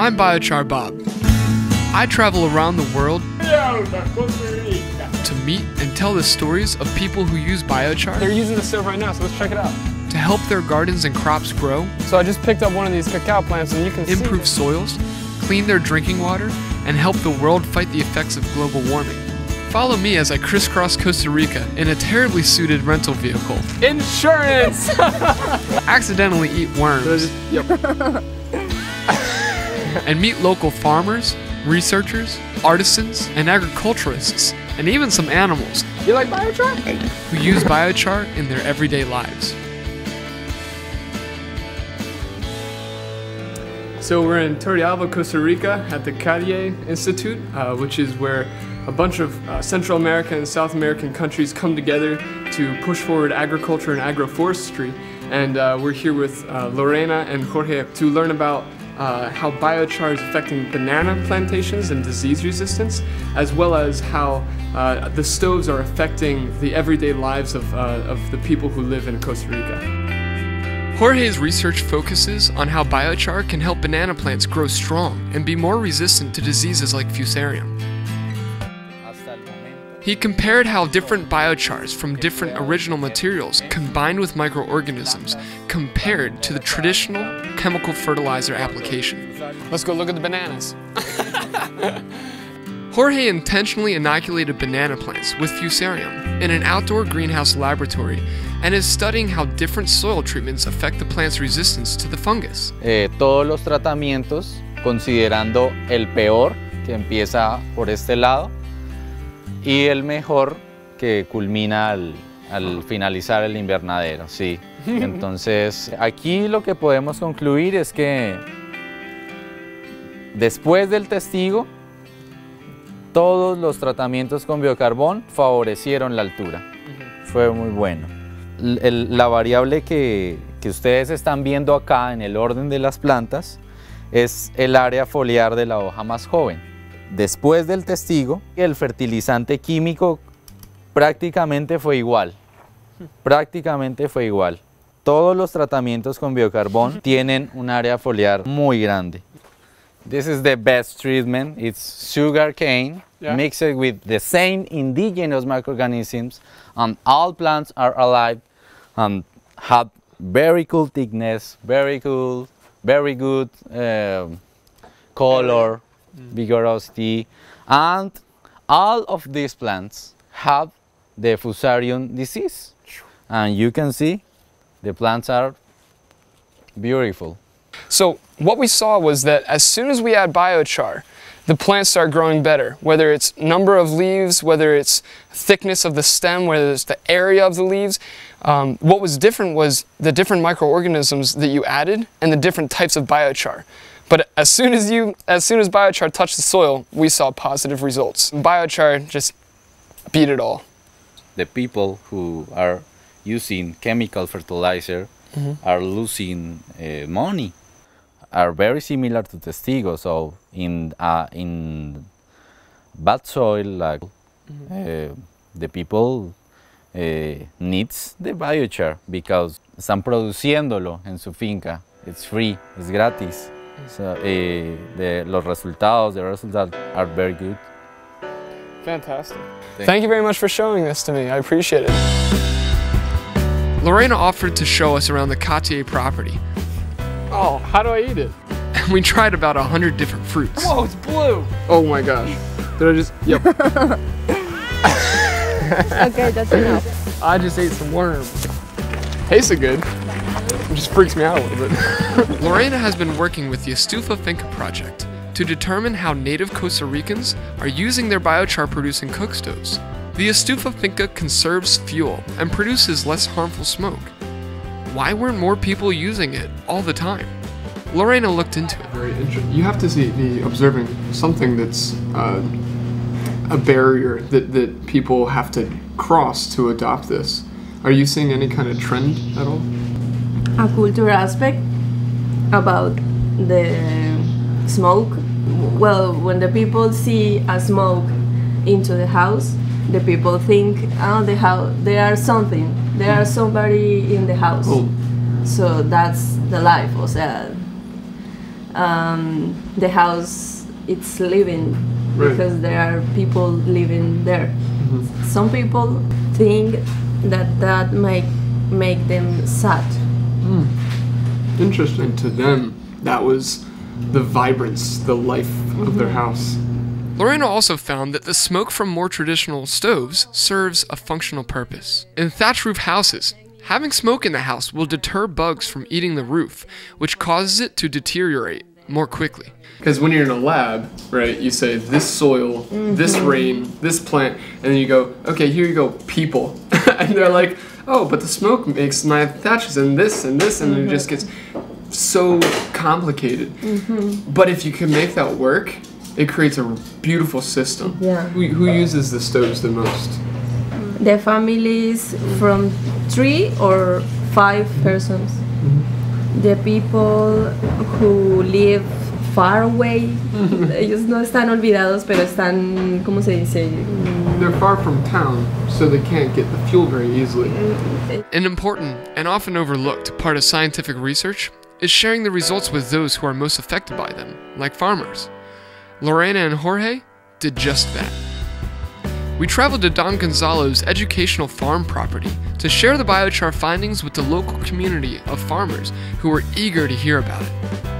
I'm Biochar Bob. I travel around the world to meet and tell the stories of people who use biochar They're using the stove right now, so let's check it out. to help their gardens and crops grow, So I just picked up one of these cacao plants and you can improve see soils, clean their drinking water, and help the world fight the effects of global warming. Follow me as I crisscross Costa Rica in a terribly suited rental vehicle, insurance. accidentally eat worms, yep. and meet local farmers, researchers, artisans, and agriculturists, and even some animals You like biochar? who use biochar in their everyday lives. So we're in Turrialba, Costa Rica at the CATIE Institute, uh, which is where a bunch of uh, Central American and South American countries come together to push forward agriculture and agroforestry. And uh, we're here with uh, Lorena and Jorge to learn about uh, how biochar is affecting banana plantations and disease resistance, as well as how uh, the stoves are affecting the everyday lives of, uh, of the people who live in Costa Rica. Jorge's research focuses on how biochar can help banana plants grow strong and be more resistant to diseases like fusarium. He compared how different biochars from different original materials combined with microorganisms compared to the traditional chemical fertilizer application. Let's go look at the bananas. Jorge intentionally inoculated banana plants with fusarium in an outdoor greenhouse laboratory and is studying how different soil treatments affect the plant's resistance to the fungus. eh, todos los tratamientos, considerando el peor que empieza por este lado y el mejor que culmina al, al finalizar el invernadero. Sí. Entonces, aquí lo que podemos concluir es que después del testigo, todos los tratamientos con biocarbón favorecieron la altura. Fue muy bueno. El- la variable que, que ustedes están viendo acá en el orden de las plantas es el área foliar de la hoja más joven. Después del testigo, el fertilizante químico prácticamente fue igual. Prácticamente fue igual. Todos los tratamientos con biocarbón tienen un área foliar muy grande. This is the best treatment. It's sugar cane Yeah. mixed with the same indigenous microorganisms, and all plants are alive and have very cool thickness, very cool, very good um, color, vigorosity, and all of these plants have the fusarium disease. And you can see the plants are beautiful. So what we saw was that as soon as we add biochar, the plants start growing better. Whether it's number of leaves, whether it's thickness of the stem, whether it's the area of the leaves. Um, what was different was the different microorganisms that you added and the different types of biochar. But as soon as you, as soon as biochar touched the soil, we saw positive results. Biochar just beat it all. the people who are using chemical fertilizer are losing uh, money are very similar to testigo. So in uh, in bad soil like uh, the people uh, needs the biochar because están produciéndolo en su finca. It's free it's gratis. So, eh, the, los resultados the results are very good. Fantastic. Thank Thank you. very much for showing this to me. I appreciate it. Lorena offered to show us around the CATIE property, Oh, how do I eat it? and we tried about a hundred different fruits. Whoa, it's blue. Oh my gosh. Did I just? Yep. Okay, that's enough. I just ate some worms. Tasted good. It just freaks me out a little bit. Lorena has been working with the Estufa Finca project to determine how native Costa Ricans are using their biochar producing cook stoves. The Estufa Finca conserves fuel and produces less harmful smoke. Why weren't more people using it all the time? Lorena looked into it. Very interesting. You have to see, be observing something that's uh, a barrier that, that people have to cross to adopt this. Are you seeing any kind of trend at all? A cultural aspect about the smoke. Well, when the people see a smoke into the house, the people think, oh, they have, there are something, there are somebody in the house. Oh. So that's the life, o sea, um, the house it's living Right. because there are people living there. Mm-hmm. Some people think that that might make them sad. Hmm. Interesting. To them, that was the vibrance, the life of their mm-hmm. house. Lorena also found that the smoke from more traditional stoves serves a functional purpose. In thatch roof houses, having smoke in the house will deter bugs from eating the roof, which causes it to deteriorate more quickly. Because when you're in a lab, right, you say this soil, this mm-hmm. rain, this plant, and then you go, okay, here you go, people. and they're like, oh, but the smoke makes my thatches and this and this, and it mm-hmm. just gets so complicated. Mm-hmm. But if you can make that work, it creates a beautiful system. Yeah. Who, who uses the stoves the most? The families from three or five persons. Mm-hmm. The people who live far away, mm-hmm. ellos no están olvidados, pero están, ¿cómo se dice? Mm, they're far from town, so they can't get the fuel very easily. An important and often overlooked part of scientific research is sharing the results with those who are most affected by them, like farmers. Lorena and Jorge did just that. We traveled to Don Gonzalo's educational farm property to share the biochar findings with the local community of farmers who were eager to hear about it.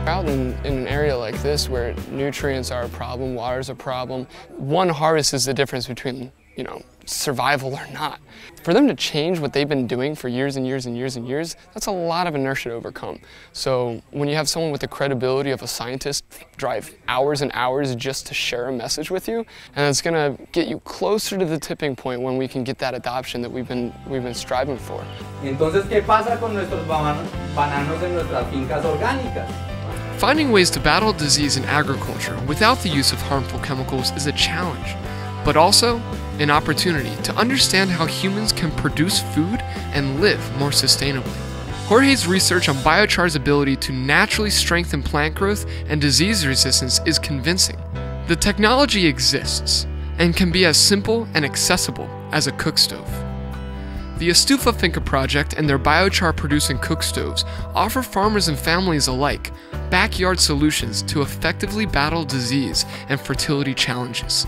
Out in, in an area like this where nutrients are a problem, water is a problem, one harvest is the difference between, you know, survival or not. For them to change what they've been doing for years and years and years and years, that's a lot of inertia to overcome. So when you have someone with the credibility of a scientist drive hours and hours just to share a message with you, and it's gonna get you closer to the tipping point when we can get that adoption that we've been we've been striving for. Entonces, ¿qué pasa con nuestros bananos, bananos en nuestras fincas orgánicas? Finding ways to battle disease in agriculture without the use of harmful chemicals is a challenge, but also an opportunity to understand how humans can produce food and live more sustainably. Jorge's research on biochar's ability to naturally strengthen plant growth and disease resistance is convincing. The technology exists and can be as simple and accessible as a cook stove. The Estufa Finca project and their biochar producing cook stoves offer farmers and families alike backyard solutions to effectively battle disease and fertility challenges.